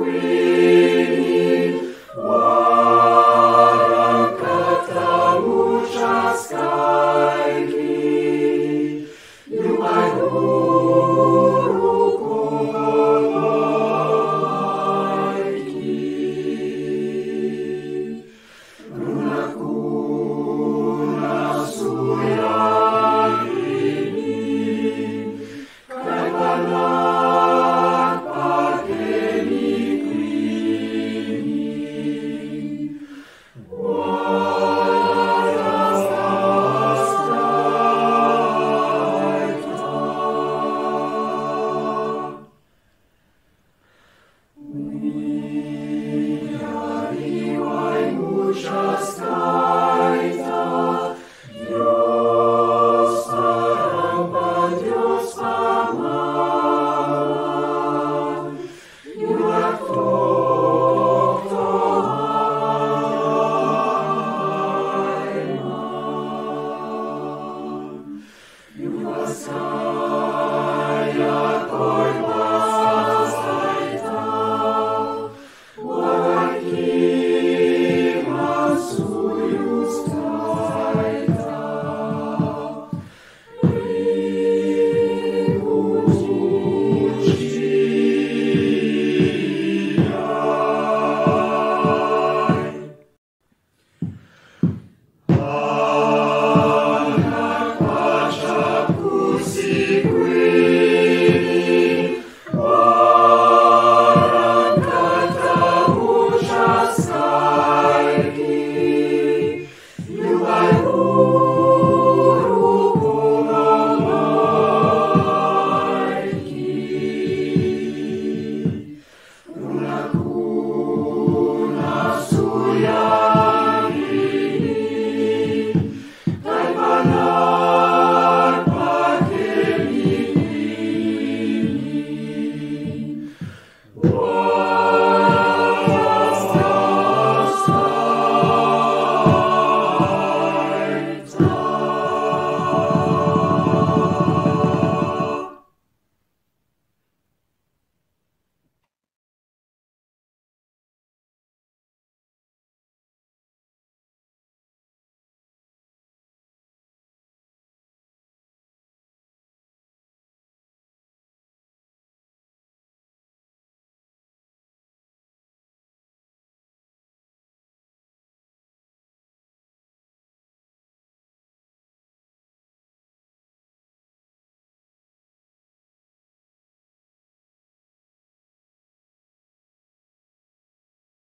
we Amen.